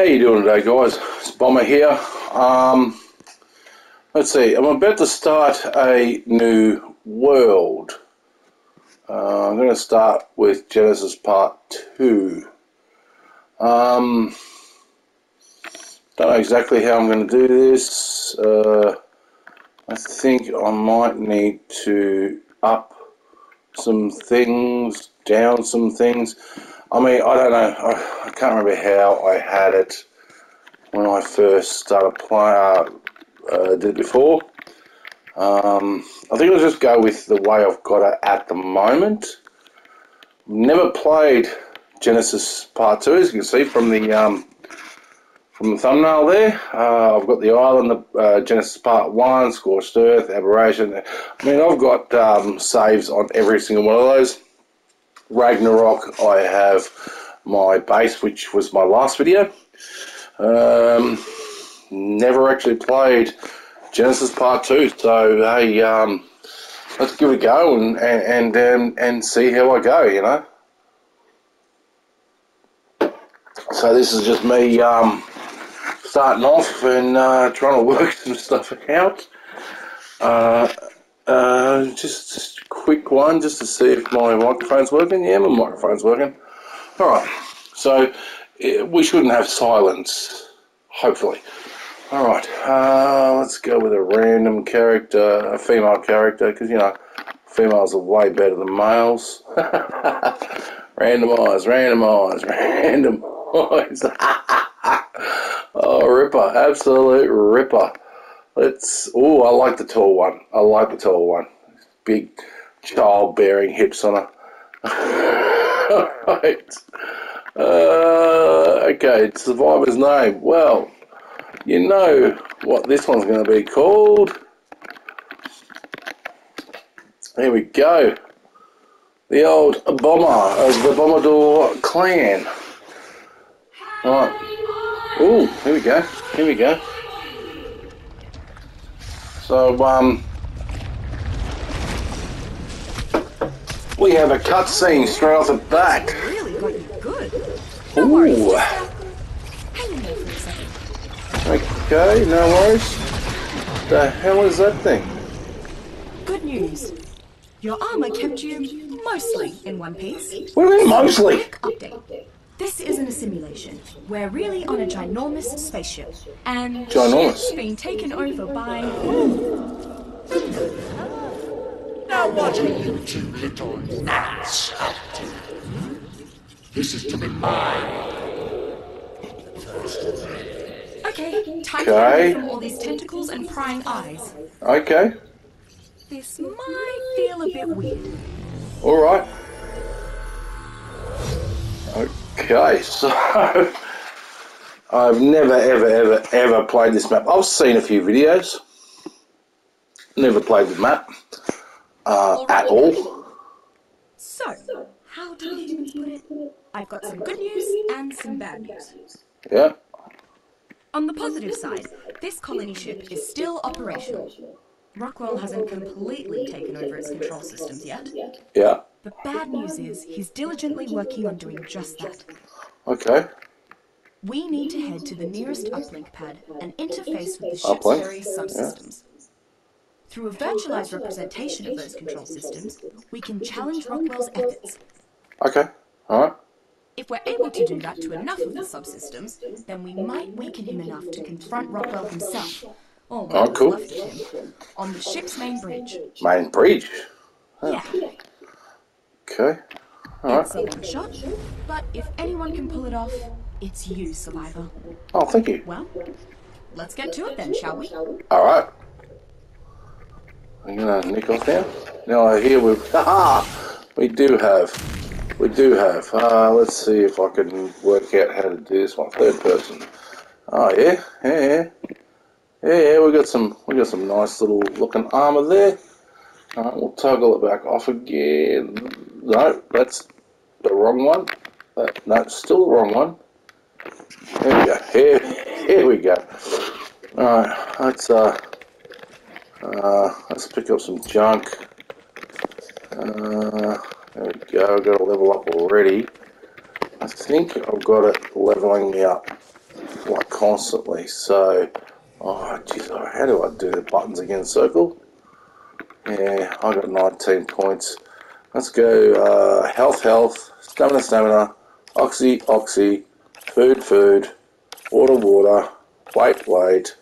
How you doing today, guys? It's Bomber here. Um, let's see. I'm about to start a new world. Uh, I'm going to start with Genesis Part Two. Um, don't know exactly how I'm going to do this. Uh, I think I might need to up some things, down some things. I mean, I don't know. I, I can't remember how I had it when I first started playing. Uh, uh, did before. Um, I think I'll just go with the way I've got it at the moment. Never played Genesis Part Two, as you can see from the um, from the thumbnail there. Uh, I've got the island, the uh, Genesis Part One, Scorched Earth, Aberration. I mean, I've got um, saves on every single one of those. Ragnarok, I have my base, which was my last video. Um, never actually played Genesis Part 2, so hey, um, let's give it a go and, and, and, um, and see how I go, you know. So this is just me um, starting off and uh, trying to work some stuff out. Uh, uh, just a quick one just to see if my microphone's working. Yeah, my microphone's working. Alright, so eh, we shouldn't have silence, hopefully. Alright, uh, let's go with a random character, a female character, because, you know, females are way better than males. randomise, randomise, randomise. oh, ripper, absolute ripper. Let's. Oh, I like the tall one. I like the tall one. Big childbearing hips on her. right. Uh, okay, survivor's name. Well, you know what this one's going to be called. Here we go. The old bomber of the Bomberdore clan. Right. Oh, here we go. Here we go. So, um, we have a cutscene straight off the bat. Really got you good. Ooh. Hang in there for a second. Okay, no worries. The hell is that thing? Good news. Your armor kept you mostly in one piece. What do you mean mostly? Update. This isn't a simulation. We're really on a ginormous spaceship. And Ginormous? being taken over by Now what are you two little gnats up to? This is to be mine. Okay, time to Okay. from all these tentacles and prying eyes. Okay, This might feel a bit weird. alright. Okay, so I've never, ever, ever, ever played this map. I've seen a few videos. Never played the map uh, at all. So, how do humans put it? I've got some good news and some bad news. Yeah, On the positive side, this colony ship is still operational. Rockwell hasn't completely taken over its control systems yet. yeah. The bad news is he's diligently working on doing just that. Okay, We need to head to the nearest uplink pad and interface with the ship's Uplink? various subsystems. Through a virtualized representation of those control systems, we can challenge Rockwell's efforts. okay, alright. If we're able to do that to enough of the subsystems, then we might weaken him enough to confront Rockwell himself, or Oh, cool. left of him, on the ship's main bridge. Main bridge. Yeah, Okay, alright. it's a long shot, but if anyone can pull it off, it's you, Survivor. Oh, thank you. Well, let's get to it then, shall we? Alright. I'm gonna nick off now. Now I hear we haha we do have we do have uh let's see if I can work out how to do this one. Third person. Oh yeah, yeah, yeah. Yeah, yeah, we got some we got some nice little looking armor there. Alright, we'll toggle it back off again. No, that's the wrong one. Uh, no, still the wrong one. Here we go. Here, here we go. Alright, let's uh uh let's pick up some junk. Uh there we go, I've got a level up already. I think I've got it leveling me up. like constantly. So, oh jeez, how do I do the buttons again? Circle. Yeah, I got 19 points. Let's go. Uh, health, health, stamina, stamina, oxy, oxy, food, food, water, water, weight, weight,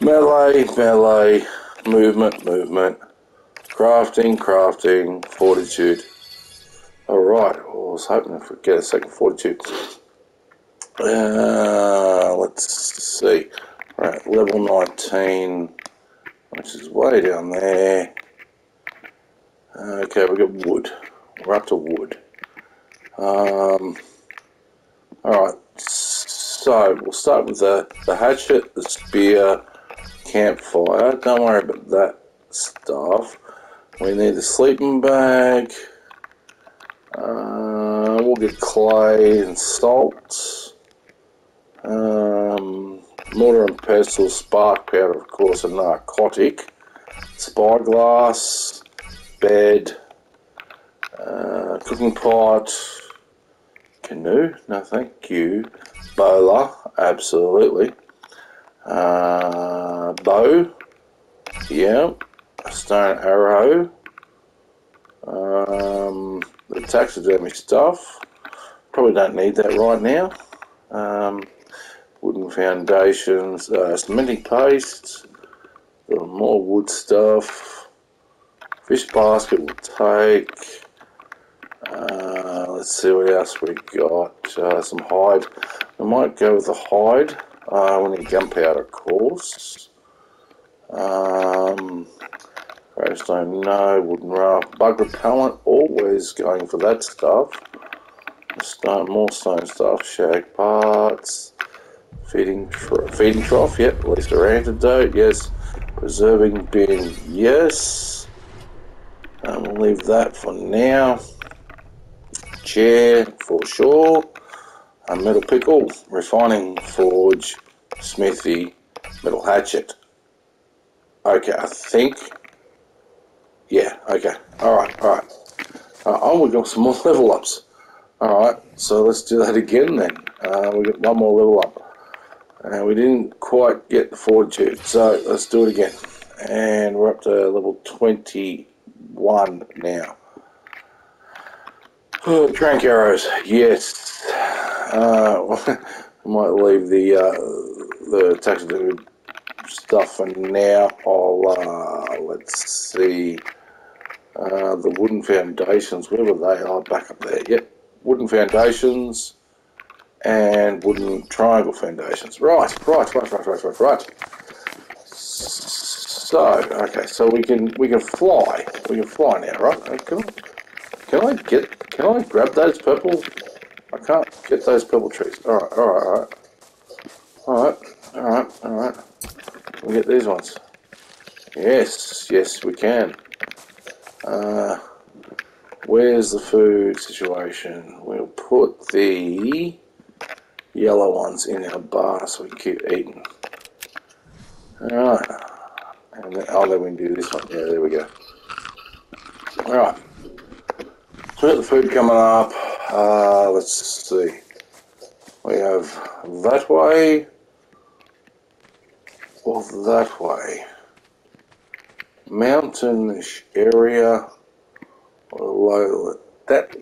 melee, melee, movement, movement, crafting, crafting, fortitude. Alright, I was hoping if to get a second fortitude. Uh, let's see. Right, level 19, which is way down there. Okay, we got wood. We're up to wood. Um, Alright, so we'll start with the, the hatchet, the spear, campfire. Don't worry about that stuff. We need the sleeping bag. Uh, we'll get clay and salt. Um, mortar and pestle, spark powder, of course, a narcotic. Spyglass, bed, uh, cooking pot, canoe, no thank you. Bola, absolutely. Uh, bow, yeah. Stone arrow. Um, the taxidermy stuff. Probably don't need that right now. Um, wooden foundations, uh, cementing paste, more wood stuff. Fish basket will take. Uh, let's see what else we got. Uh, some hide. I might go with the hide. Uh, we need gunpowder, of course. Um, gravestone, no. Wooden raft. Bug repellent, always going for that stuff. Stone, more stone stuff. Shag parts. Feeding, tro feeding trough, yep. At least an antidote, yes. Preserving bin, yes. Um, we'll leave that for now. Chair, for sure. A metal pickle, refining forge, smithy, metal hatchet. Okay, I think. Yeah, okay. Alright, alright. Uh, oh, we got some more level ups. Alright, so let's do that again then. Uh, we got one more level up. And we didn't quite get the fortitude, so let's do it again. And we're up to level 21 now. Oh, tranq arrows, yes. Uh, I might leave the uh, the taxidermy stuff for now. I'll uh, let's see uh, the wooden foundations. Where were they? Oh, back up there. Yep, wooden foundations and wooden triangle foundations. Right, right, right, right, right, right, right. So, okay, so we can we can fly. We can fly now, right? Can I, can I get? Can I grab those purple? I can't get those purple trees. All right, all right, all right, all right, all right, all right. We get these ones. Yes, yes, we can. Uh, where's the food situation? We'll put the yellow ones in our bar so we can keep eating. Alright. And then, oh, then we can do this one. Yeah, there we go. Alright. So we got the food coming up. Uh, let's see. We have that way or that way. Mountainish area or low. That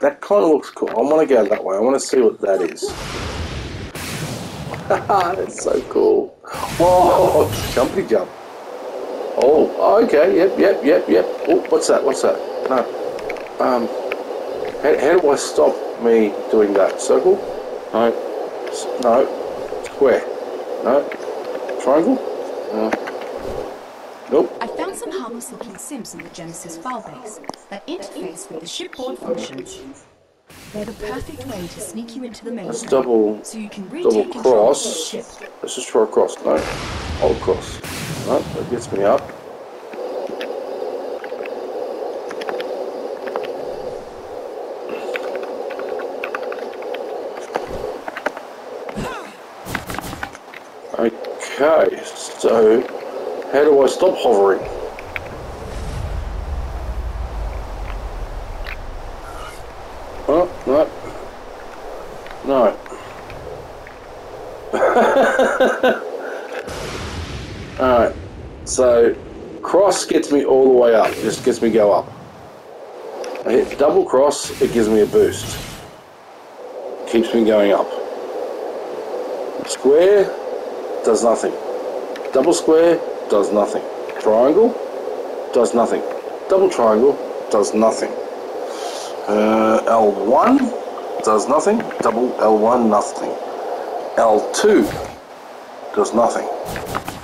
that kind of looks cool. I want to go that way. I want to see what that is. That's so cool. Whoa! Jumpy jump. Oh, okay. Yep, yep, yep, yep. Oh, what's that? What's that? No. Um, how, how do I stop me doing that? Circle? No. No. Square? No. Triangle? No. Nope. I found some harmless looking sims in the Genesis file base that interface with the shipboard functions. They're the perfect way to sneak you into the main Let's double so you can double retake control of your cross. Let's just try a cross. No. Hold cross. No, that gets me up. Okay, so how do I stop hovering? Oh, no. No. So cross gets me all the way up. Just gets me go up. I hit double cross, it gives me a boost. Keeps me going up. Square does nothing. Double square does nothing. Triangle does nothing. Double triangle does nothing. Uh, L1 does nothing. Double L1 nothing. L2 does nothing.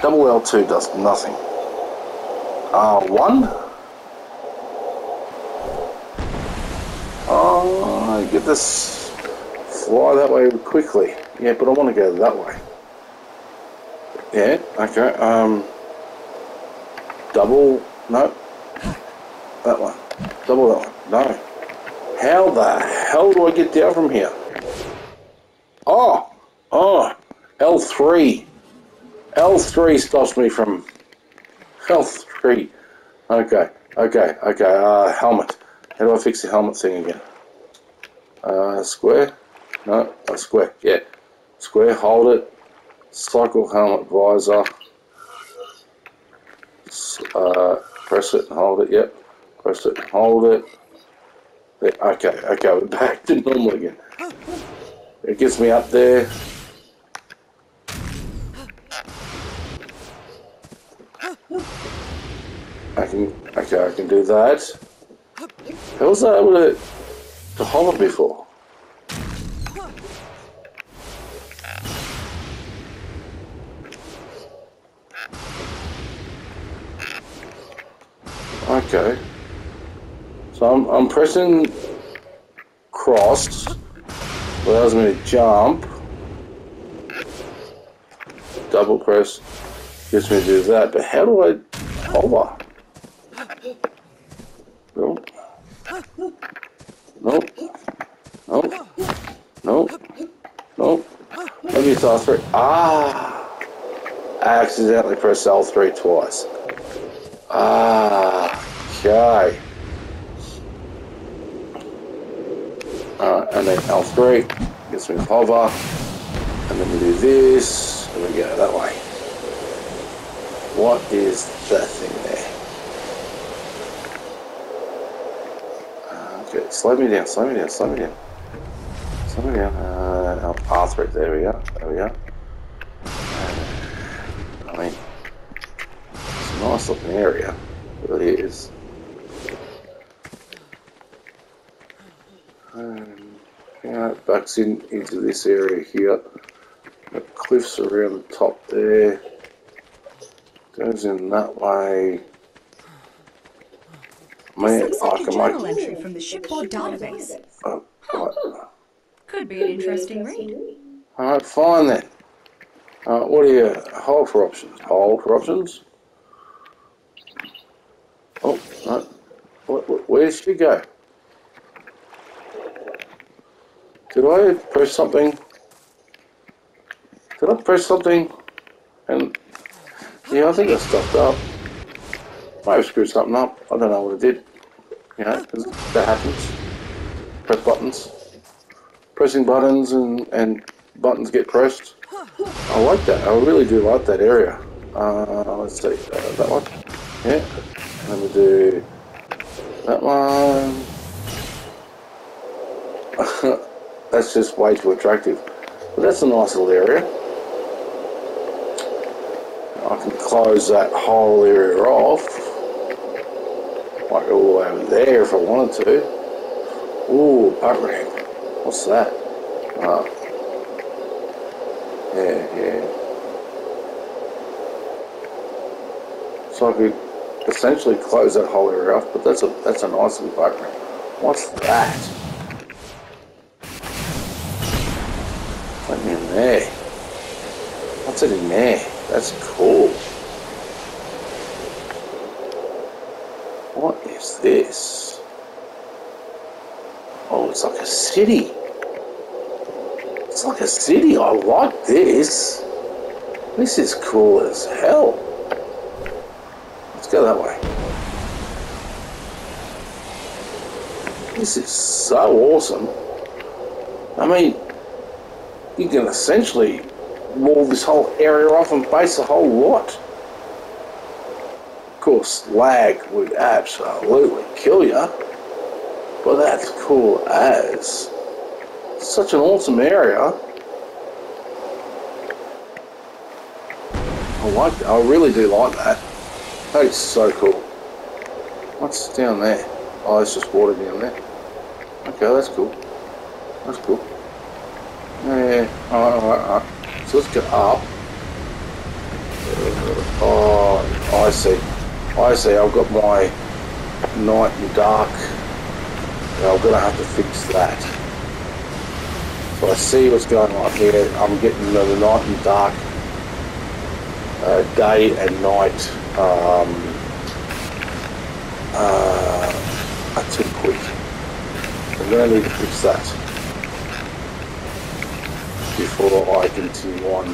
Double L2 does nothing. R1 Oh, get this fly that way quickly. Yeah, but I want to go that way. Yeah, okay. Um, double, no. That one. Double that one. No. How the hell do I get down from here? Oh, oh, L3. L3 stops me from L3. Okay, okay, okay. Uh, helmet. How do I fix the helmet thing again? Uh, square? No, a square. Yeah, square. Hold it. Cycle helmet visor. Uh, press it and hold it. Yep. Press it and hold it. Okay, okay. We're back to normal again. It gets me up there. I can, okay, I can do that. How was I able to, to hover before? Okay. So I'm, I'm pressing cross, allows me to jump. Double press gets me to do that, but how do I hover? Nope. Nope. Nope. Nope. Nope. Maybe it's L3. Ah! I accidentally pressed L3 twice. Ah, okay. Uh, and then L3 gets me hover. And then we do this, and we go that way. What is that thing there? Okay, slow me down, slow me down, slow me down. Slow me down. Uh, R3, there we go, there we go. I mean, it's a nice looking area, it really is. Um, yeah, backs in into this area here. The cliffs around the top there. Goes in that way. Man, Looks I like a can journal entry from the shipboard database. Oh, right. Could be an interesting read. Alright, fine then. Uh, what are you, hold for options? Hold for options? Oh, no. Where, did she go? Did I press something? Did I press something? And, yeah, I think I stuffed up. Might have screwed something up. I don't know what I did. You know, 'cause that happens. Press buttons. Pressing buttons and, and buttons get pressed. I like that. I really do like that area. Uh, let's see. Uh, that one. Yeah. Let me do that one. that's just way too attractive. But that's a nice little area. I can close that whole area off. Like all the way over there if I wanted to. Ooh, ramp. What's that? Uh, yeah, yeah. So I could essentially close that whole area off, but that's a that's a nice little ramp. What's that? What's in there? What's it in there? That's cool. What is this? Oh, it's like a city. It's like a city. I like this. This is cool as hell. Let's go that way. This is so awesome. I mean, you can essentially wall this whole area off and base the whole lot. Course, lag would absolutely kill you. But that's cool as. Such an awesome area. I like that. I really do like that. That is so cool. What's down there? Oh, it's just water down there. Okay, that's cool. That's cool. Yeah, alright, alright, alright. So let's go up. Oh, I see. I see. I've got my night and dark. I'm going to have to fix that. So I see what's going on here. I'm getting the night and dark, uh, day and night um, uh, are too quick. I'm going to need to fix that before I continue on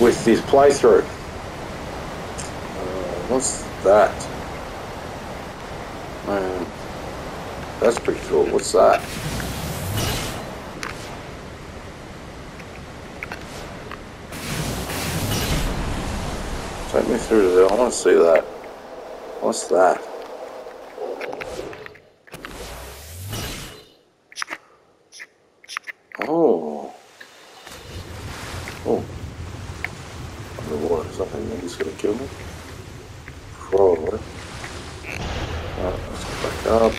with this playthrough. Uh, what's that? Man, that's pretty cool. What's that? Take me through there. I want to see that. What's that? Oh. Oh. Underwater. Does that mean he's going to kill me? Probably. Alright, let's go back up.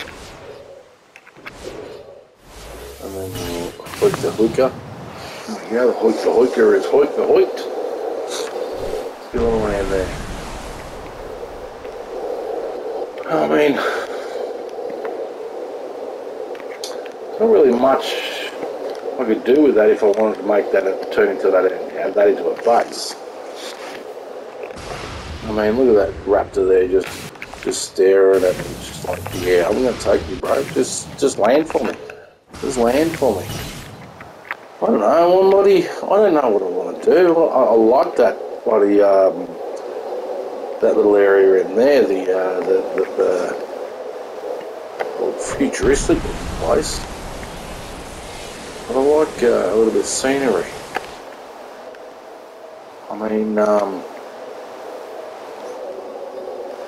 And then we'll hoik the hooker. Yeah, the hoik the is hoik the going on around there? I mean, not really much I could do with that if I wanted to make that turn into that add that into a base. I mean, look at that raptor there, just just staring at me, just like, yeah, I'm gonna take you, bro. Just just land for me. Just land for me. I don't know, bloody, I don't know what I want to do. I, I like that bloody um, that little area in there, the uh, the, the, the futuristic place. But I like uh, a little bit of scenery. I mean, um,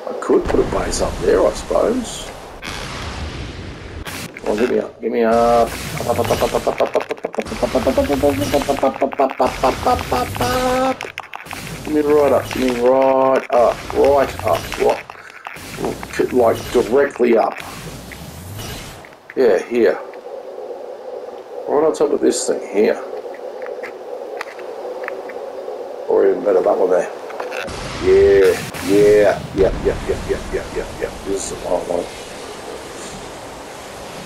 I could put a base up there, I suppose. Well, give me up. Give me up. Give me right up. Give me right up. Right up. What? Like, directly up. Yeah, here. Right on top of this thing here. Or even better, that one there. Yeah, yeah, yeah, yeah, yeah, yeah, yeah, yeah. This is the right one.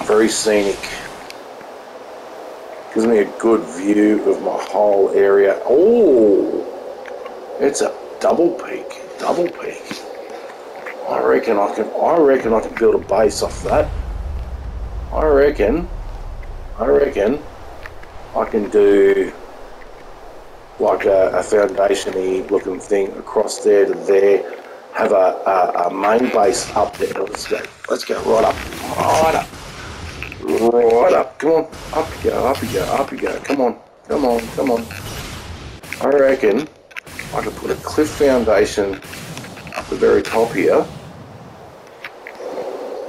Very scenic. Gives me a good view of my whole area. Oh, it's a double peak, double peak. I reckon I can. I reckon I can build a base off that. I reckon. I reckon I can do like a, a foundation-y looking thing across there to there. Have a, a, a, main base up there. Let's go. Let's go right up. Right up. Right up. Come on. Up you go. Up you go. Up you go. Come on. Come on. Come on. I reckon I could put a cliff foundation at the very top here.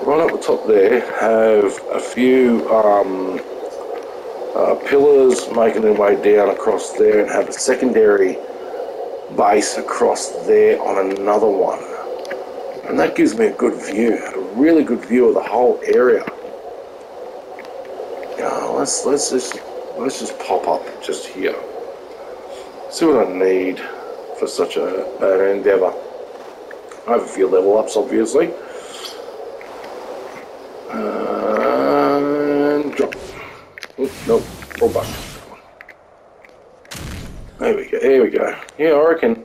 Right up the top there, have a few um, uh, pillars making their way down across there and have a secondary base across there on another one. And that gives me a good view, a really good view of the whole area. Yeah, let's let's just let's just pop up just here. See what I need for such a, an endeavour. I have a few level ups, obviously. And drop. Oh, no, roll back. There we go. Here we go. Yeah, I reckon.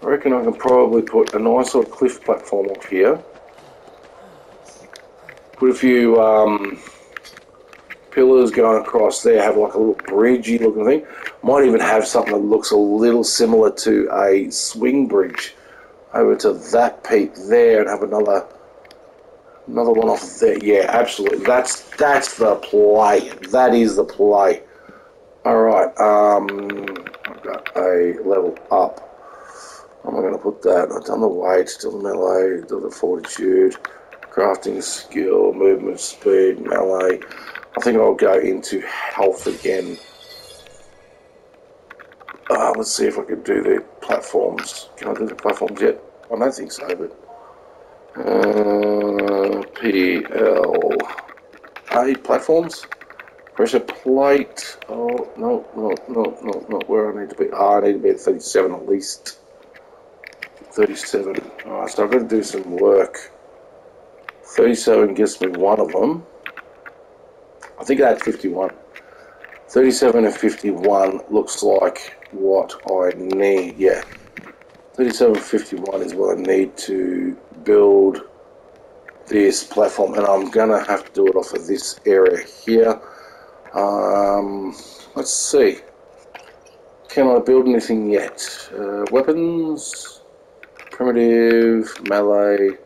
I reckon I can probably put a nice little cliff platform up here. Put a few um, pillars going across there. Have like a little bridgey looking thing. Might even have something that looks a little similar to a swing bridge over to that peak there, and have another Another one off there. Yeah, absolutely. That's that's the play. That is the play. All right. Um, I've got a level up. I'm going to put that? I've done the weight, done the melee, done the fortitude, crafting skill, movement speed, melee. I think I'll go into health again. Uh, let's see if I can do the platforms. Can I do the platforms yet? I don't think so, but. Uh, PL. A platforms? Pressure plate. Oh, no, no, no, no, no. Where I need to be? Ah, I need to be at 37 at least. 37. Alright, so I've got to do some work. 37 gives me one of them. I think I had 51. 37 and 51 looks like what I need. Yeah. 37 51 is what I need to build this platform and I'm gonna have to do it off of this area here. Um, let's see. Can I build anything yet? Uh, weapons? Primitive? Melee?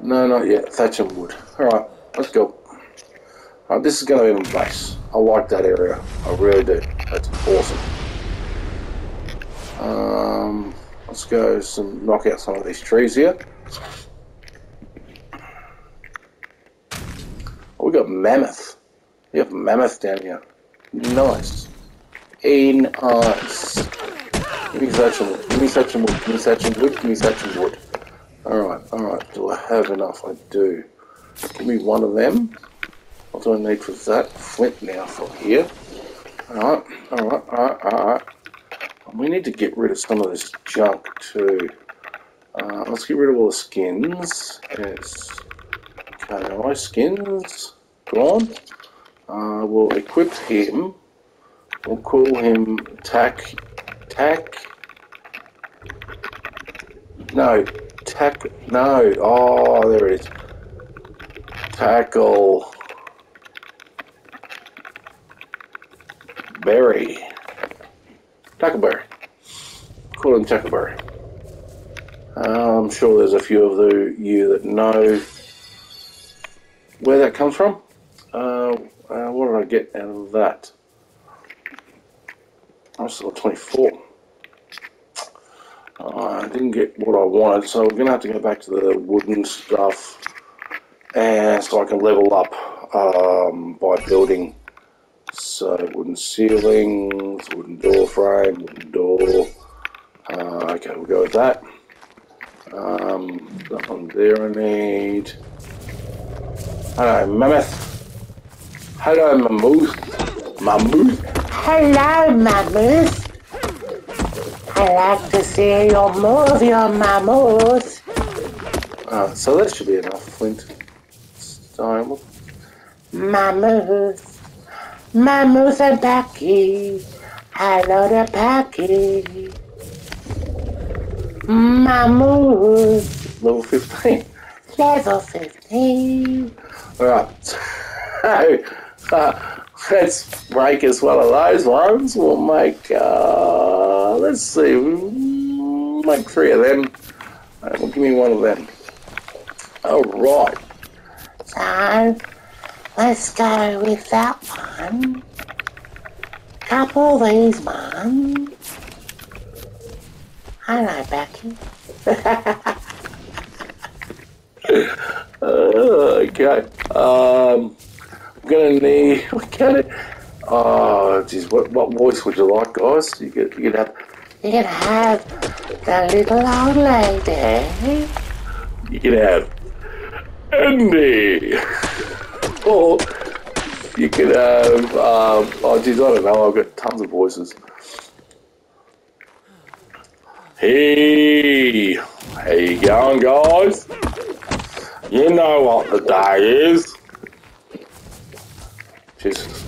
No not yet. Thatch and wood. Alright let's go alright this is gonna be base I like that area I really do that's awesome um, let's go some knock out some of these trees here Oh, we got mammoth. We have mammoth down here. Nice. In nice. Give me such wood. Give me such wood. Give me such wood. Give me such wood. Alright, alright. Do I have enough? I do. Give me one of them. What do I need for that? Flint now for here. Alright, alright, alright, alright. We need to get rid of some of this junk too. Uh, let's get rid of all the skins. Yes. Okay, skins gone. Uh, we'll equip him. We'll call him Tack. Tack. No, Tack. No. Oh, there it is. Tackle. Berry. Tackleberry. Call him Tackleberry. Uh, I'm sure there's a few of the, you that know where that comes from. Uh, uh, what did I get out of that? I saw 24. Uh, I didn't get what I wanted, so we're going to have to go back to the wooden stuff and so I can level up um, by building. So wooden ceilings, wooden door frame, wooden door. Uh, okay, we'll go with that. Um, that one there I need. Hello, mammoth. Hello, mammoth. Mammoth. Hello, mammoth. I like to see your move, your mammoth. Uh, so that should be enough, Flint. So, Mammoth. Mammoth and Pachy. Hello to Packy. Mammoth. level 15. Level 15. Alright. So, uh, let's break as well of those ones. We'll make, uh, let's see, we'll make three of them. Uh, well, give me one of them. Alright. So, let's go with that one. Couple these ones. Hello, Becky. Uh, okay. Um, I'm gonna need. We're gonna. Oh, geez, what what voice would you like, guys? You could you could have You can have the little old lady. you could have Andy, or you could have. Um, oh, geez, I don't know. I've got tons of voices. Hey, how you going, guys? You know what the day is. Jesus.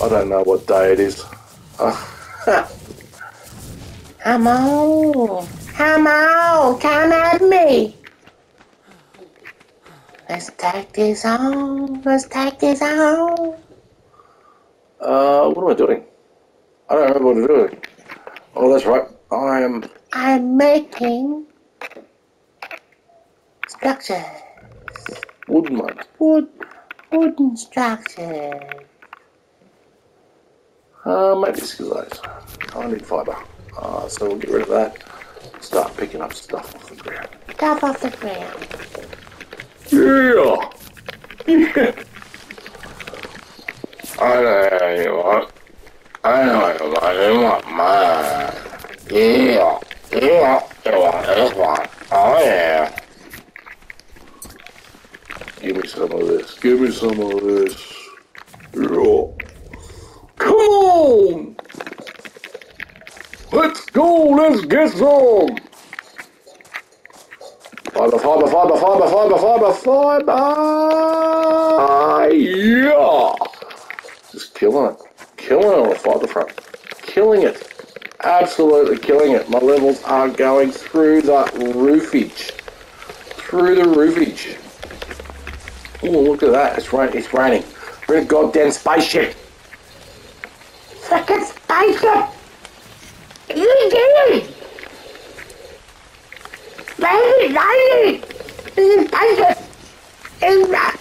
I don't know what day it is. Come on. Come on. Come at me. Let's take this on. Let's take this on. uh, what am I doing? I don't remember what I'm doing. Oh, that's right. I am. I'm making structures. Wooden one. Wood, wooden structures. Uh, maybe skills those. I need fibre. Uh, so we'll get rid of that. Start picking up stuff off the ground. Top off the ground. Yeah. I know you want. I know you want. You want mine. Yeah. Yeah. You want this one. Oh yeah. Give me some of this. Give me some of this. Yeah. Come on. Let's go. Let's get some. Fiber, fiber, fiber, fiber, fiber, fiber, fiber. Ah, yeah. Just killing it. Killing it the fiber front. Killing it. Absolutely killing it. My levels are going through the roofage. Through the roofage. Oh, look at that. It's, rain- it's raining. We're in a goddamn spaceship. Frickin' spaceship! You did it! Lady! This is spaceship! It's right.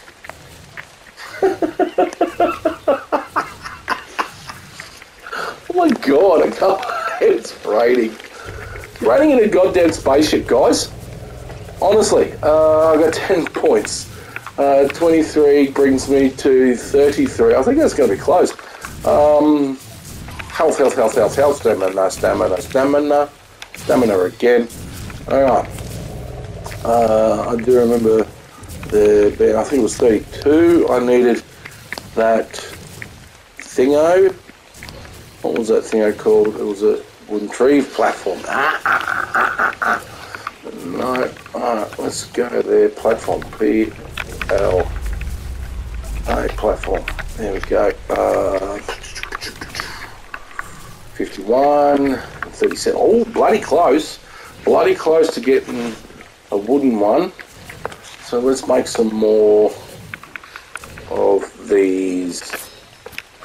Oh my god, I can't It's raining. It's raining in a goddamn spaceship, guys. Honestly, uh, I got 10 points. Uh, 23 brings me to 33. I think that's going to be close. Um, health, health, health, health, health, stamina, stamina, stamina, stamina again. Alright. Uh, I do remember the, being- I think it was 32. I needed that thingo. What was that thing I called? It was a wooden tree platform. Ah, ah, ah, ah, ah. No, alright, let's go there. Platform P L A platform. There we go. Uh, 51, 37. Oh, bloody close. Bloody close to getting a wooden one. So let's make some more of these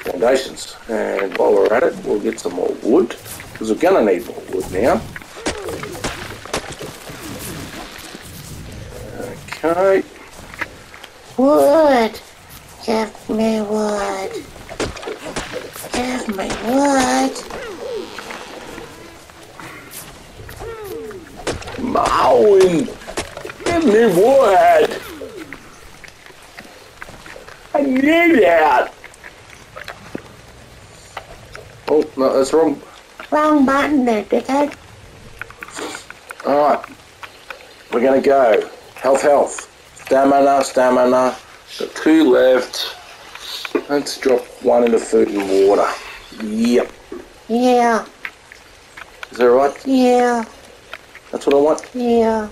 foundations. And while we're at it, we'll get some more wood, because we're going to need more wood now. Okay. Wood! Give me wood! Give me wood! Mowing! Give me wood! I need that! Oh, no, that's wrong. Wrong button there, dickhead. Alright. We're gonna go. Health, health. Stamina, stamina. Got two left. Let's drop one into food and water. Yep. Yeah, Is that right? yeah, That's what I want. yeah.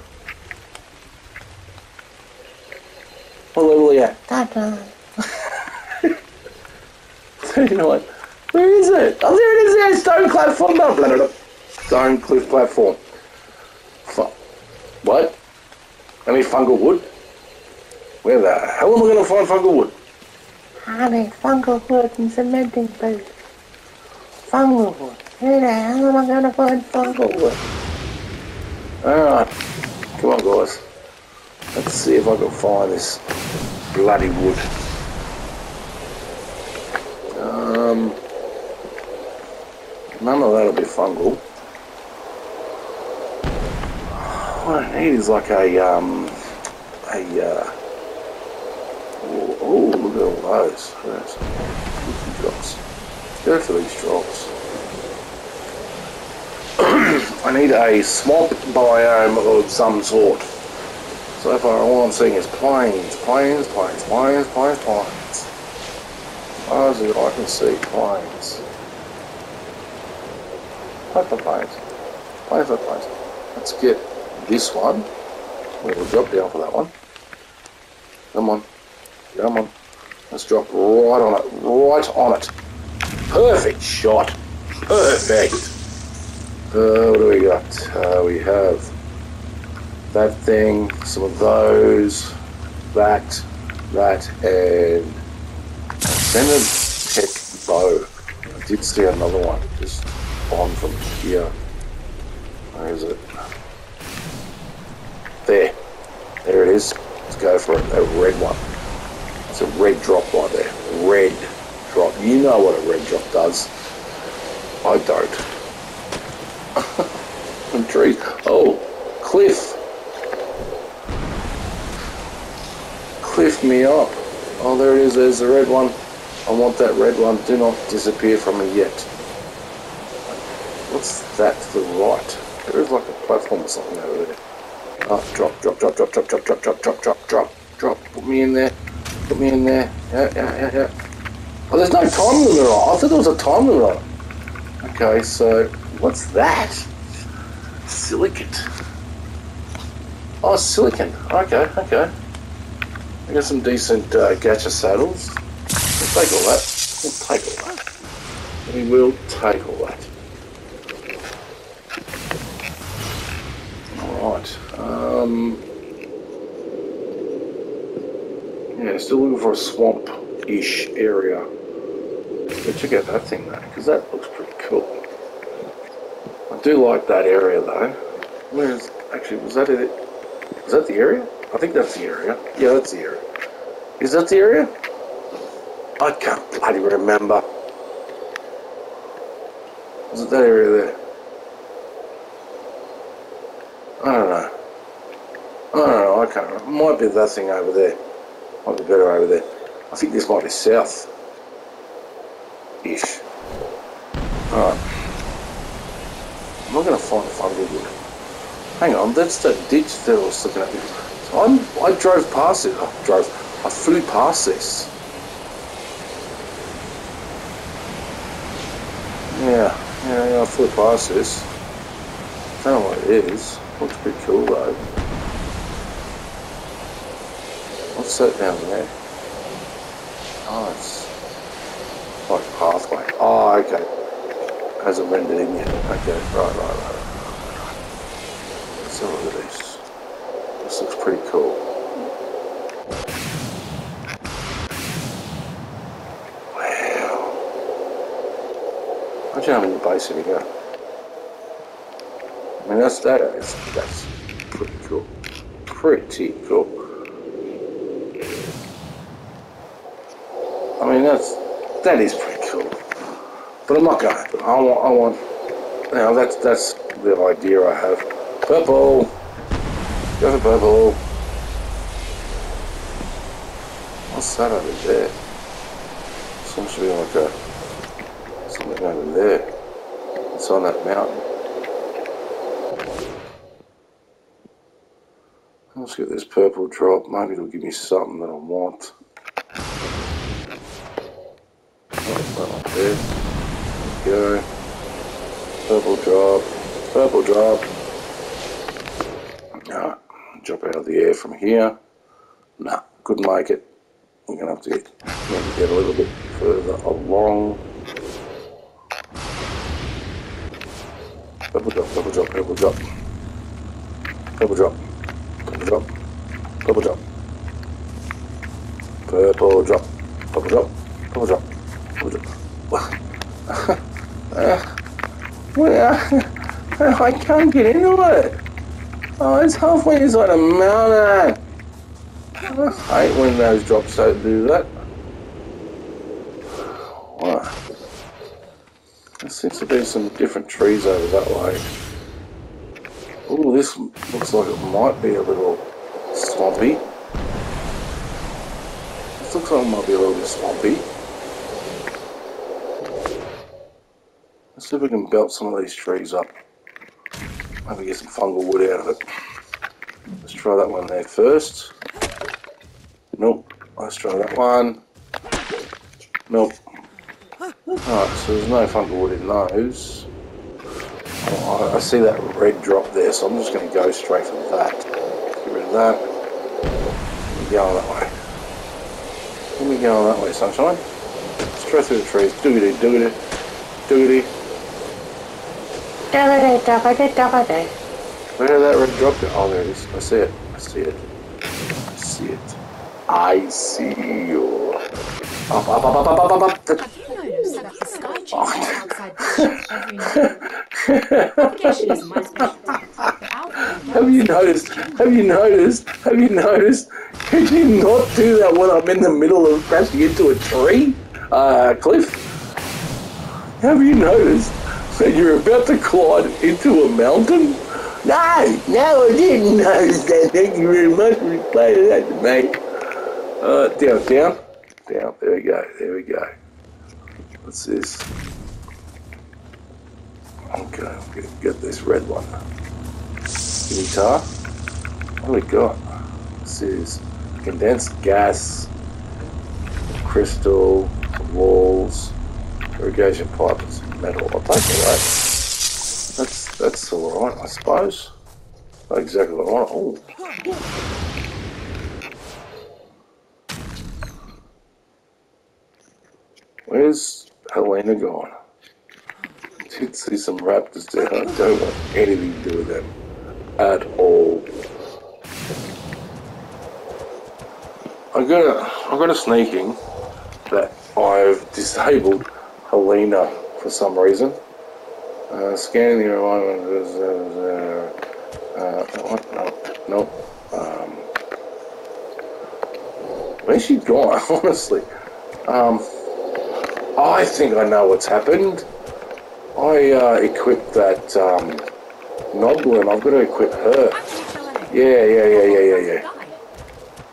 Oh, what level are you at? That one. 39. Where is it? Oh, there it is there. Stone platform. Blah, blah, blah. Stone cliff platform. Fu- what? I need fungal wood? Where the hell am I going to find fungal wood? I need fungal wood and cementing booth. Fungal wood. Where the hell am I gonna find fungal wood? Alright. Come on, guys. Let's see if I can find this bloody wood. Um, none of that'll be fungal. What I need is like a, um, a, uh, oh, look at all those. There's 50 drops. Go for these drops. I need a swamp biome of some sort. So far, all I'm seeing is plains, plains, plains, plains, plains, plains. As far as I can see, plains. Plains for plains. Plains for plains. Let's get this one. We'll drop down for that one. Come on. Come on. Let's drop right on it. Right on it. Perfect shot. Perfect. Uh, what do we got? Uh, we have that thing, some of those, that, that, and Venom Tech Bow. I did see another one just on from here. Where is it? There. There it is. Let's go for it. That red one. It's a red drop right there. Red drop. You know what a red drop does. I don't. And trees. Oh, cliff. Cliff me up. Oh, there it is. There's the red one. I want that red one. Do not disappear from me yet. What's that to the right? There is like a platform or something over there. Oh, drop, drop, drop, drop, drop, drop, drop, drop, drop, drop, drop, drop. Put me in there. Put me in there. Yeah, yeah, yeah, yeah. Oh, there's no time limit on. I thought there was a time limit on. Okay, so what's that? Silicate. Oh, silicon. Okay, okay. I got some decent uh, gacha saddles. We'll take all that. We'll take all that. We will take all that. Alright. Um, yeah, still looking for a swamp-ish area. Go check out that thing though, because that looks pretty cool. I do like that area though. Where's actually was that it? Was that the area? I think that's the area. Yeah, that's the area. Is that the area? I can't bloody remember. Was it that area there? I don't know. I don't know. I can't. Remember. Might be that thing over there. Might be better over there. I think this might be south. Ish. Alright. I'm not going to find a Fungalwood. Hang on, that's the ditch that I was looking at. I'm, I drove past it. I drove. I flew past this. Yeah, yeah, yeah, I flew past this. I don't know what it is. Looks pretty cool though. What's that down there? Oh, it's like pathway. Oh, okay. Hasn't rendered in yet. Okay, right, right, right. Let's have a look at this. This looks pretty cool. Wow. Imagine how many base have you got? I mean, that's that is that's pretty cool. Pretty cool. I mean, that's that is. But I'm not going. to I want. I want. You know, that's that's the idea I have. Purple. Go for purple. What's that over there? Seems to be like a something over there. It's on that mountain. Let's get this purple drop. Maybe it'll give me something that I want. Right up there. Purple drop. Purple drop. Alright. Drop out of the air from here. No, couldn't make it. We're gonna have to get, get a little bit further along. Purple drop, purple drop, purple drop. Purple drop. Purple drop. Purple drop. Purple drop. Purple drop. Purple drop. Purple drop. Well, I can't get into it. Oh, it's halfway inside a mountain. I hate when those drops don't do that. Wow. There seems to be some different trees over that way. Oh, this looks like it might be a little swampy. This looks like it might be a little bit swampy. See if we can belt some of these trees up. Maybe get some fungal wood out of it. Let's try that one there first. Nope. Let's try that one. Nope. Alright, so there's no fungal wood in those. Oh, I see that red drop there, so I'm just going to go straight for that. Get rid of that. Let go that way. Let me go that way, sunshine. Straight through the trees. Doogity, doogity, doogity. Double-day, double-day, double-day. Where did that red drop go? Oh, there it is. I see it. I see it. I see it. I see you. Up, up, up, up, up, up, up, up. The- Have you noticed that the sky changes outside the ship every night? Propagation is my specialty. but out there, Have you noticed? Have you noticed? Have you noticed? Could you not do that when I'm in the middle of crashing into a tree? Uh, cliff? Have you noticed? And you're about to glide into a mountain? No, no, I didn't understand. Thank you very much for explaining that to me. Uh, down, down, down. There we go. There we go. What's this? Okay, I'm gonna get this red one. Guitar. What we got? This is condensed gas, crystal, walls, irrigation pipes, metal. I'll take all that. That's that's all right, I suppose. Not exactly. Oh, Where's Helena gone? Did see some raptors there. I don't want anything to do with them at all. I got a, I got a sneaking that I've disabled Helena for some reason. Uh, scanning the environment is, uh, uh, what? No, no. Um, where's she gone? Honestly, um, I think I know what's happened. I uh, equipped that um, Noblin. I've got to equip her. Yeah, yeah, yeah, yeah, yeah, yeah.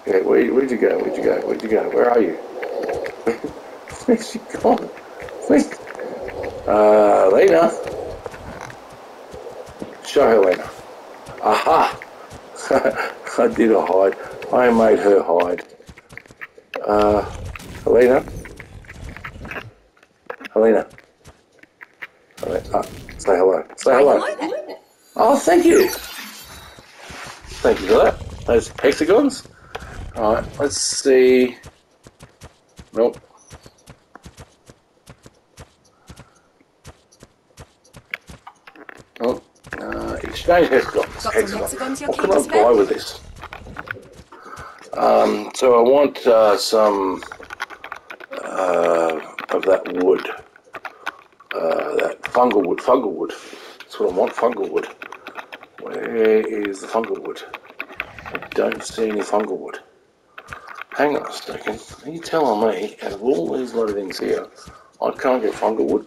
Yeah, where, where'd you go? Where'd you go? Where'd you go? Where are you? Where's she gone? Where's... Uh, Lena. Show her, Lena. Aha! I did a hide. I made her hide. Uh, Helena? Helena? Helena. Ah, say hello. Say hello. Hello. Oh, thank you. Thank you for that. Those hexagons. Alright, let's see. Nope. Oh, uh, exchange hexagons. Got some hexagons. hexagons you're What can I buy with this? Um, so I want uh, some uh, of that wood. Uh, that fungal wood. Fungal wood. That's what I want. Fungal wood. Where is the fungal wood? I don't see any fungal wood. Hang on a second. Are you telling me, out of all these lot of things here, I can't get fungal wood?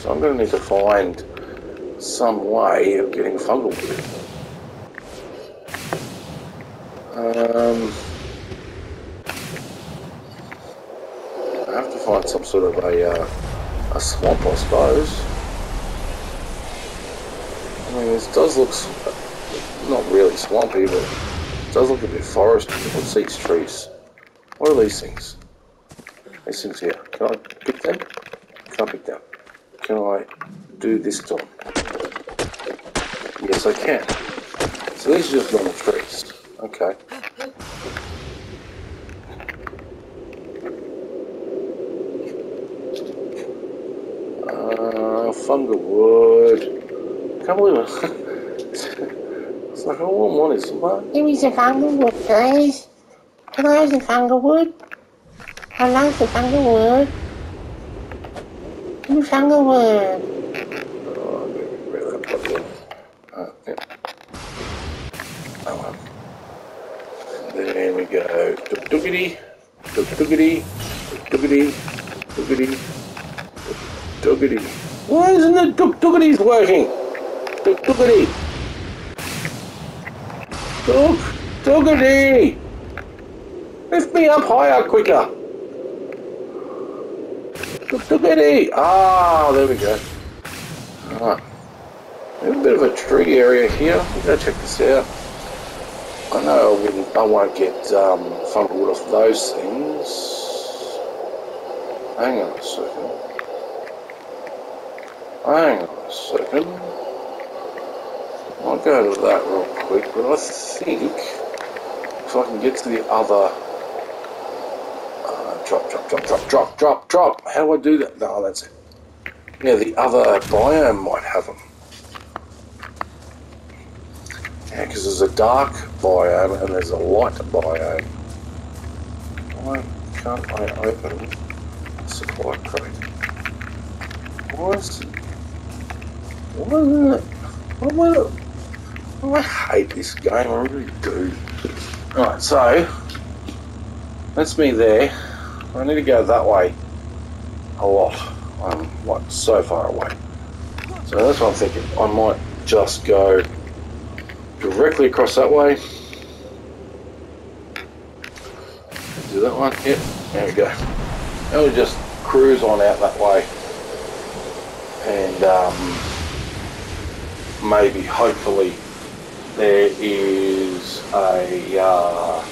So I'm going to need to find some way of getting fungal wood. Um, I have to find some sort of a uh, a swamp, I suppose. I mean, this does look not really swampy, but it does look a bit foresty. What's these trees? What are these things? These things here. Can I pick them? Can I pick them? Can I do this them? Yes, I can. So these are just normal trees. Okay. Uh, fungal wood. Can't believe it. it's like all I want is what? Give me some fungal please. Can I have some fungal wood? I love the fungal wood. 이상형을 There we go. Doogity, doogity, doogity, doogity, doogity. Why isn't the doogity working? Doogity. Doogity. Lift me up higher quicker. Dug duggity. Ah, there we go. Alright. We a bit of a tree area here. We'll go check this out. I know I, won't get um, wood off those things. Hang on a second. Hang on a second. I'll go to that real quick, but I think if I can get to the other drop, drop, drop, drop, drop, drop, drop. How do I do that? No, that's it. Yeah, the other biome might have them. Yeah, because there's a dark biome and there's a light biome. Why can't I open the supply crate? Why is Why is it? I hate this game, I really do. Alright, so that's me there. I need to go that way a lot. I'm like so far away. So that's what I'm thinking. I might just go directly across that way. Do that one. Yep, there we go. And we just cruise on out that way. And um, maybe, hopefully, there is a, uh,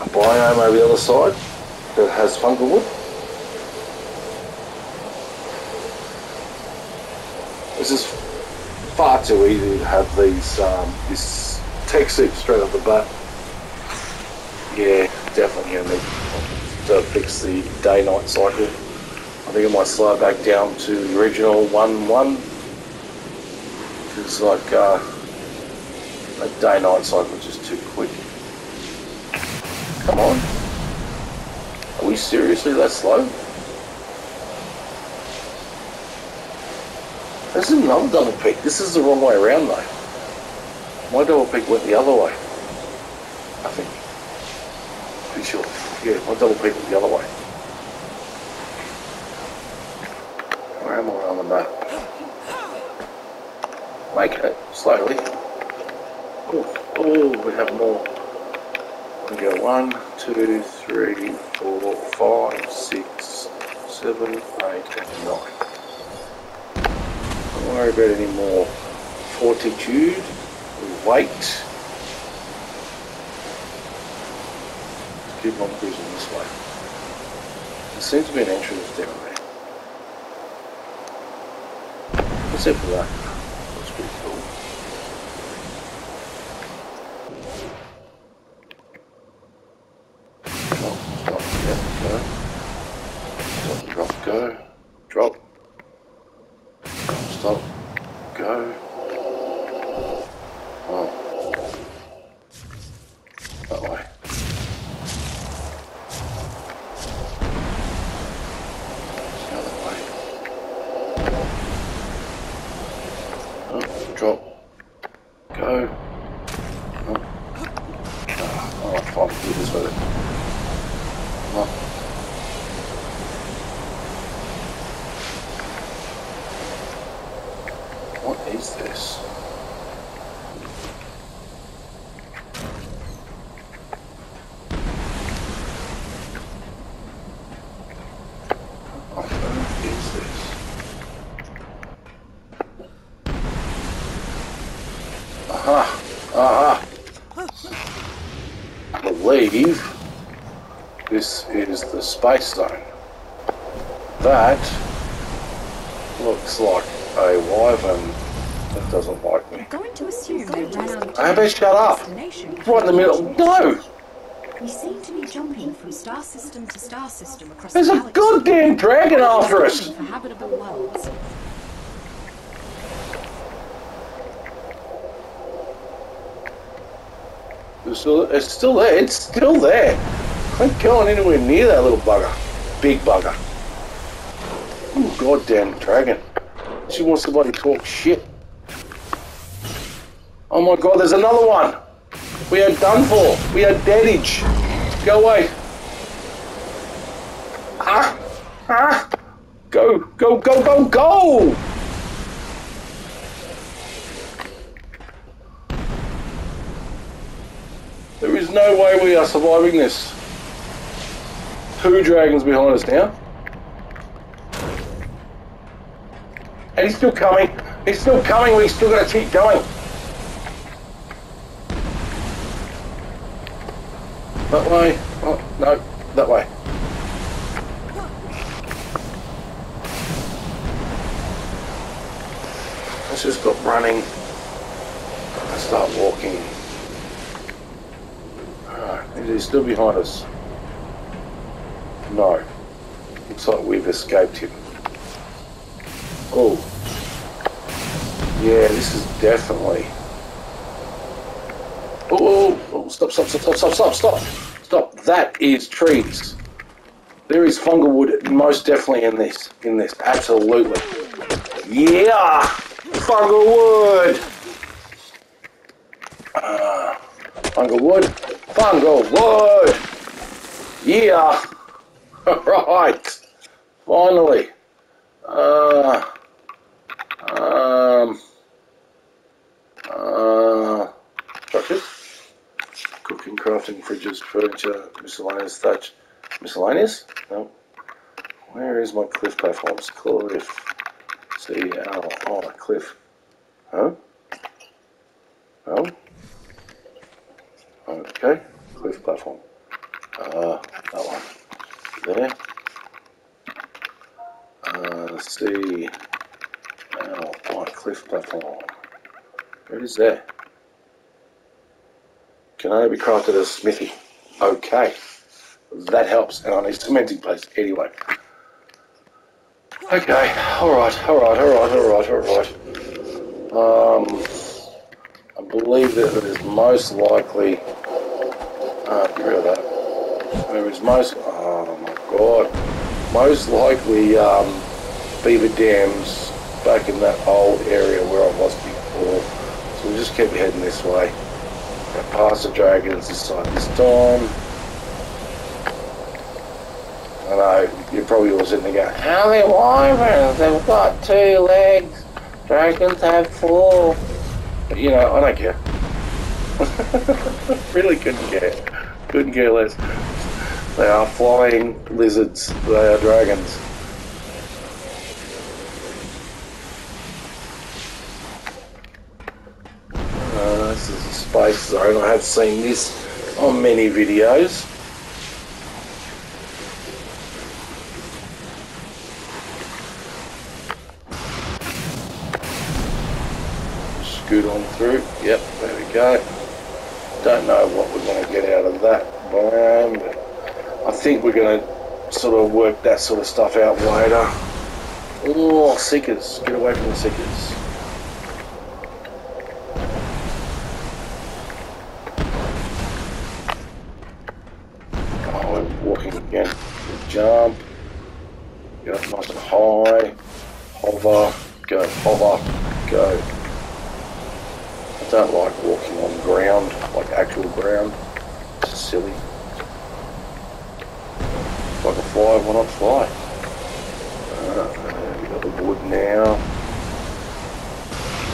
a biome over the other side that has fungal wood. This is far too easy to have these um, this Tek suit straight off the bat. Yeah, definitely gonna need to fix the day-night cycle. I think I might slide back down to the original one-one. It's like uh, a day-night cycle just too quick. Come on. Seriously that slow? This is another double peak. This is the wrong way around though. My double peak went the other way. I think. Pretty sure. Yeah, my double peak went the other way. Where am I on the map? Make it slowly. Oh, we have more. We go one, two, three, four, five, six, seven, eight, and nine. Don't worry about any more fortitude or weight. Keep on cruising this way. There seems to be an entrance down there. Except for that. That's pretty cool. Drop, drop, yeah, go. Drop, drop, go. Drop. Stop. Go. Oh. That way. Let's go that way. Oh, drop. Go. Oh. Ah, oh, fuck, do this with it. Oh. What is this? What on earth is this? Aha! Aha! I believe this is the space stone. That looks like a wyvern that doesn't like me. I'm Going to assume they ran out of I shut up! Right in the middle. No! We seem to be jumping from star system to star system across There's the a galaxy. goddamn dragon after us! For habitable worlds. It's still, it's still there. It's still there. I ain't going anywhere near that little bugger. Big bugger. Goddamn dragon. She wants somebody to talk shit. Oh my god, there's another one. We are done for. We are deadage. Go away. Ah! Ah! Go, go, go, go, go! There is no way we are surviving this. Two dragons behind us now. And he's still coming. He's still coming. We still got to keep going. That way. Oh, no, that way. Let's just stop running and start walking. Alright, he's still behind us. No. Looks like we've escaped him. Oh. Yeah, this is definitely. Oh, oh, oh, stop, stop, stop, stop, stop, stop, stop. Stop. That is trees. There is fungal wood most definitely in this. In this. Absolutely. Yeah! Fungal wood! Uh, fungal wood. Fungal wood! Yeah! right. Finally. Uh, um, uh, structures. Cooking, crafting, fridges, furniture, miscellaneous thatch. Miscellaneous? No. Where is my cliff platforms? Cliff. See, oh, oh, cliff. Huh? Oh? Okay. Cliff platform. Uh, that one. There. Uh, see. Oh, white cliff platform. Where is that? Can only be crafted as smithy. Okay. That helps, and I need cementing place anyway. Okay, alright, alright, alright, alright, alright. Um, I believe that it is most likely. Uh, get rid of that. It is most. Oh my god. Most likely um, beaver dams back in that old area where I was before. So we just kept heading this way. Got past the dragons this side this time. I know, you're probably all sitting there going, How many wyverns? They've got two legs. Dragons have four. But, you know, I don't care. really couldn't care. Couldn't care less. They are flying lizards. They are dragons. Zone. I have seen this on many videos. Scoot on through. Yep, there we go. Don't know what we're going to get out of that but I think we're going to sort of work that sort of stuff out later. Oh, seekers. Get away from the seekers. Oh, we're walking again. Jump. Get up nice and high. Hover. Go. Hover. Go. I don't like walking on ground, like actual ground. It's silly. If I can fly, why not fly? Uh, we got the wood now.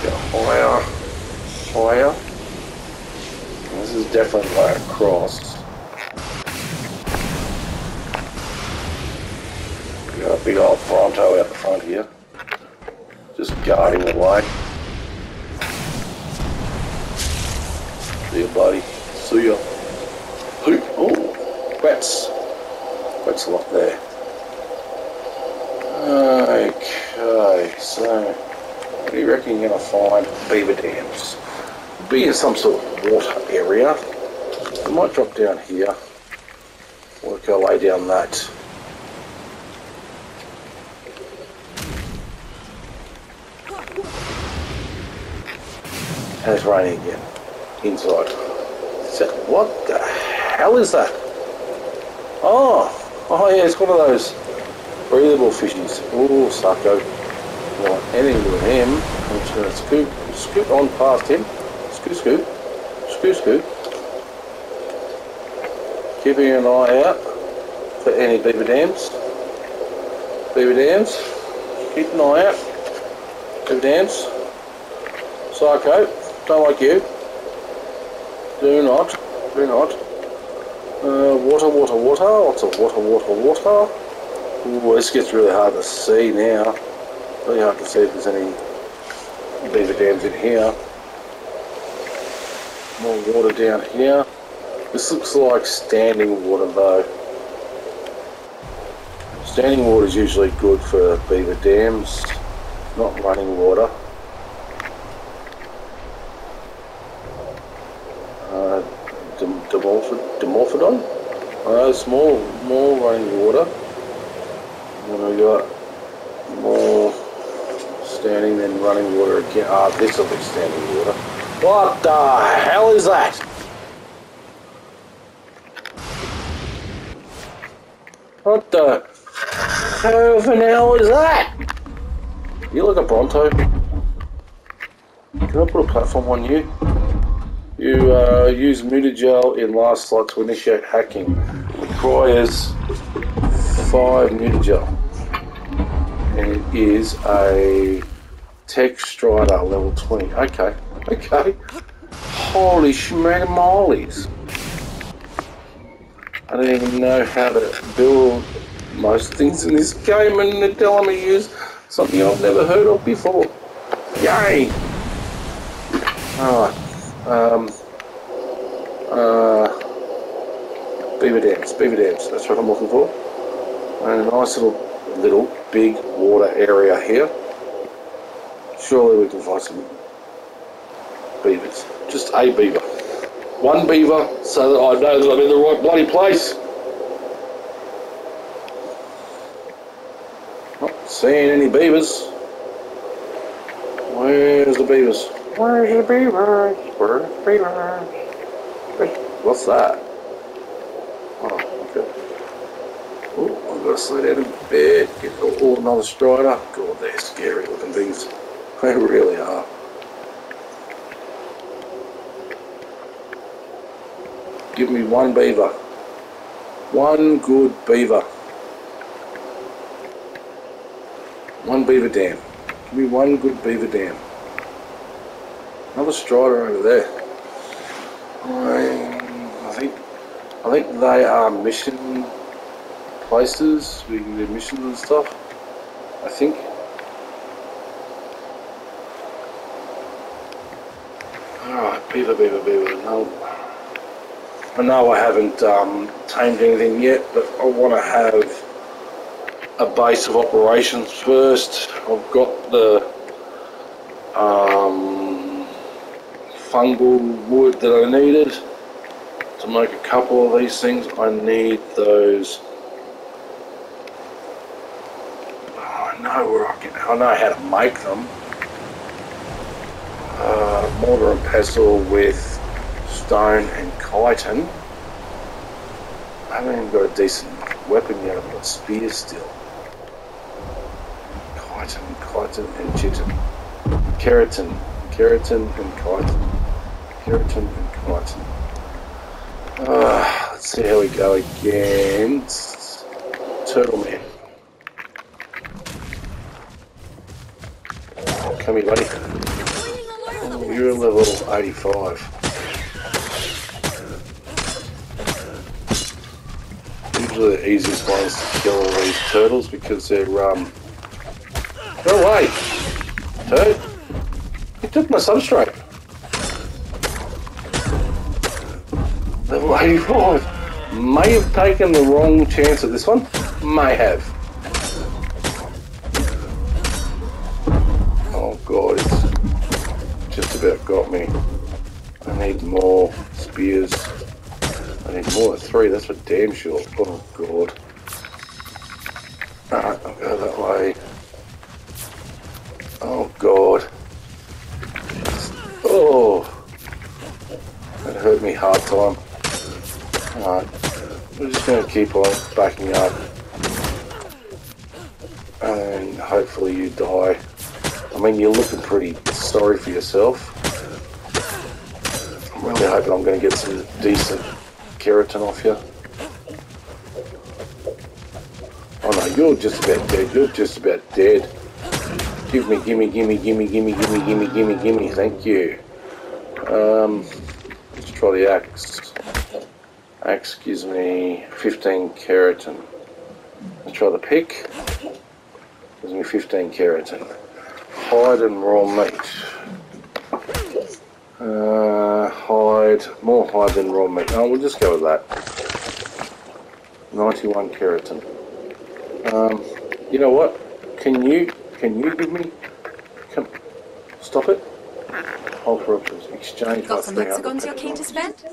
Go higher, higher. This is definitely way across. We got a big old Bronto out the front here, just guarding the way. See ya, buddy. See ya. Hoop. Oh, rats. Rats a lot there. Okay, so what do you reckon you're to find beaver dams? Be in some sort of water area. We might drop down here. Work our way down that. And it's raining again inside. So, what the hell is that? Oh, oh yeah, it's one of those breathable fishies. Oh, sucko. Right, anything with him. I'm just uh, going to scoot, scoot on past him. Scoop, scoop. Scoot, scoot. Keeping an eye out for any beaver dams. Beaver dams. Keep an eye out. Beaver dams. Psycho. Don't like you. Do not, do not. Uh, water, water, water. Lots of water, water, water. Ooh, this gets really hard to see now. Really hard to see if there's any beaver dams in here. More water down here. This looks like standing water though. Standing water is usually good for beaver dams, not running water. Uh, Dimorphodon? Small, more running water. Then we got more standing than running water again. Ah, this will be standing water. What the hell is that? What the hell the hell is that? You look a Bronto. Can I put a platform on you? You uh, use mutagel in last slot to initiate hacking. Requires five mutagel. And it is a Tek Strider level 20. Okay, okay. Holy schmagmolies. I don't even know how to build most things in this game and they're telling me use something I've never heard of before. Yay! Alright. Um, uh, beaver dams, beaver dams, that's what I'm looking for. And a nice little, little, big water area here. Surely we can find some beavers. Just a beaver. One beaver so that I know that I'm in the right bloody place. Not seeing any beavers. Where's the beavers? Where's the beavers? Where's the beavers? What's that? Oh. Oh, I've got to slide down a bit. Get oh, another strider. God, they're scary looking things. They really are. Give me one beaver. One good beaver. One beaver dam. Give me one good beaver dam. Another strider over there. I, think I think they are mission places. We can do missions and stuff. I think. Alright, beaver, beaver, beaver. No. I know I haven't um, tamed anything yet, but I want to have a base of operations first. I've got the um, fungal wood that I needed to make a couple of these things. I need those. Oh, I know where I can. I know how to make them. Uh, mortar and pestle with stone and chitin. I haven't even got a decent weapon yet. I've got spears still. Chitin, chitin, and chitin. Keratin, keratin, and chitin. Keratin and chitin. Uh, let's see how we go against Turtle Man. Come here, buddy. Oh, you're in level 85. Usually the easiest ones to kill all these turtles because they're, um... Go away! Turd! You took my substrate! Level 85. May have taken the wrong chance at this one. May have. Oh god, it's just about got me. I need more spears. I need more than three, that's for damn sure. Oh god. Alright, I'll go that way. Oh god. Oh. That hurt me hard time. Alright. We're just gonna keep on backing up. And hopefully you die. I mean, you're looking pretty sorry for yourself. I'm really hoping I'm gonna get some decent keratin off you. Oh no, you're just about dead. You're just about dead. Give me, gimme, gimme, gimme, gimme, gimme, gimme, gimme, gimme. Thank you. Um, let's try the axe. Axe gives me 15 keratin. Let's try the pick. Gives me 15 keratin. Hide and raw meat. Uh, hide, more hide than raw meat. Oh, we'll just go with that. 91 keratin. Um, you know what? Can you, can you give me, come, stop it? Hold for options. Exchange Got some hexagons you're keen to spend?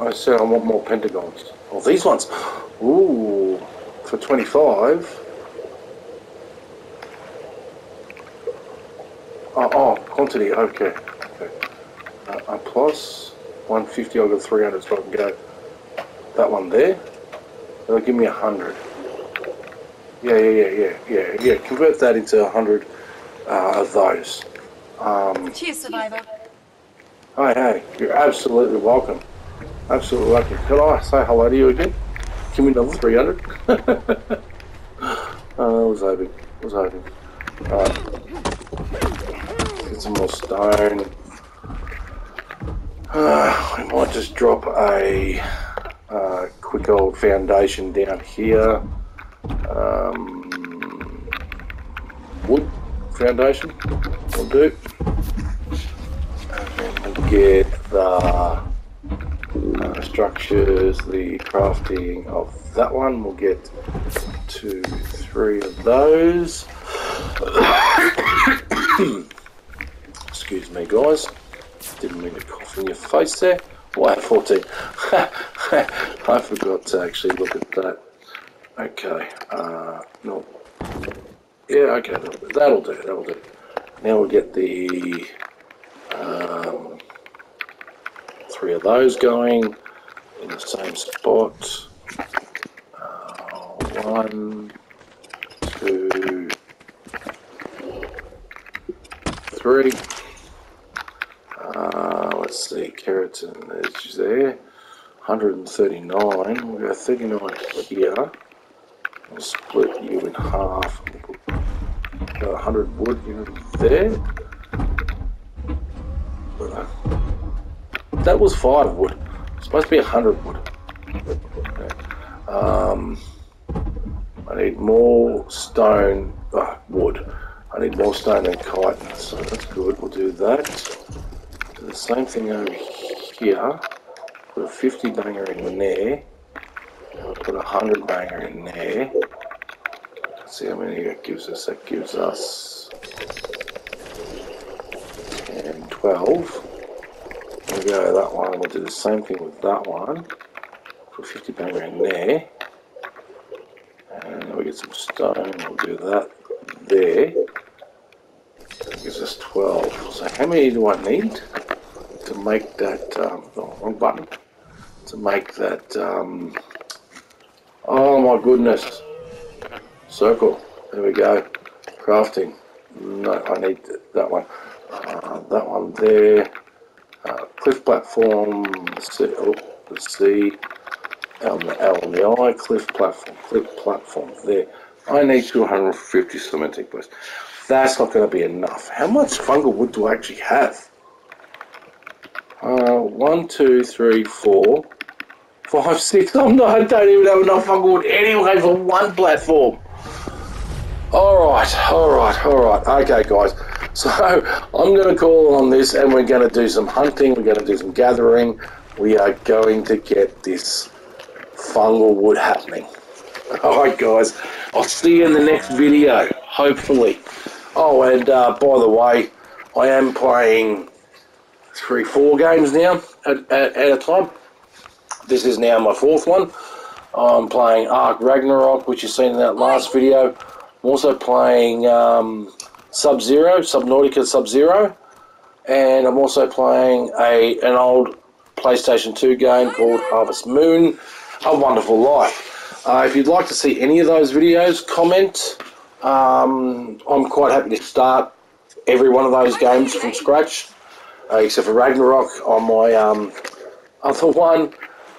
I said I want more pentagons. Oh, these ones. Ooh, for 25. Oh, oh quantity, okay. okay. Uh, uh, plus 150, I've got 300, so I can go that one there. They'll give me 100. Yeah, yeah, yeah, yeah, yeah, yeah. Convert that into 100 uh, of those. Um, Cheers, Survivor. Hi, hey, you're absolutely welcome. Absolutely welcome. Can I say hello to you again? Give me another 300. oh, I was hoping. I was hoping. Alright. Get some more stone. Uh, we might just drop a uh, quick old foundation down here. Um, wood foundation will do. And then we'll get the uh, structures, the crafting of that one. We'll get two, three of those. Excuse me, guys. Didn't mean to cough in your face there. Wow, 14. I forgot to actually look at that. Okay. Uh, no. Yeah, okay. That'll, do. That'll do. Now we'll get the um, three of those going in the same spot. Uh, one, two, three. Uh, let's see, keratin is there. 139. We'll go 39 here. We'll split you in half. We'll put 100 wood in there. That was five wood. It's supposed to be a 100 wood. Okay. Um, I need more stone, uh, wood. I need more stone than chitin, so that's good. We'll do that. Do the same thing over here. Put a 50 banger in there. We'll put a 100 banger in there. Let's see how many that gives us. That gives us 10, 12. We'll go that one. We'll do the same thing with that one. Put 50 banger in there. And we get some stone. We'll do that there. That gives us 12. So how many do I need to make that, um, oh, wrong button, to make that, um, oh my goodness, circle, there we go, crafting, no, I need that one, uh, that one there, cliff platform, the C, oh, the C, L and the L and the I, cliff platform, cliff platform there. I need 250 cementing bricks. That's not going to be enough. How much fungal wood do I actually have? Uh, one, two, three, four, five, six. I'm not, I don't even have enough fungal wood anyway for one platform. All right, all right, all right. Okay, guys. So I'm going to call on this, and we're going to do some hunting. We're going to do some gathering. We are going to get this fungal wood happening. All right, guys. I'll see you in the next video, hopefully. Oh, and uh, by the way, I am playing three, four games now at, at, at a time. This is now my fourth one. I'm playing Ark Ragnarok, which you seen in that last video. I'm also playing um, Sub Zero, Subnautica Sub Zero, and I'm also playing a an old PlayStation 2 game called Harvest Moon, A Wonderful Life. Uh, if you'd like to see any of those videos, comment. Um, I'm quite happy to start every one of those games from scratch, uh, except for Ragnarok on my um, other one.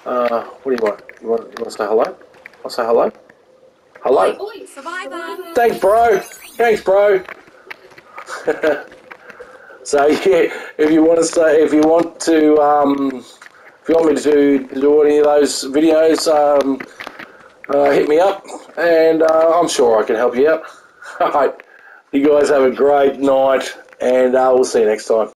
Uh, what do you want? You want, you want to say hello? I'll say hello. Hello. Oi. Thanks, bro. Thanks, bro. so yeah, if you want to say, if you want to, um, if you want me to do any of those videos, um, uh, hit me up, and uh, I'm sure I can help you out. All right, you guys have a great night, and uh, we'll see you next time.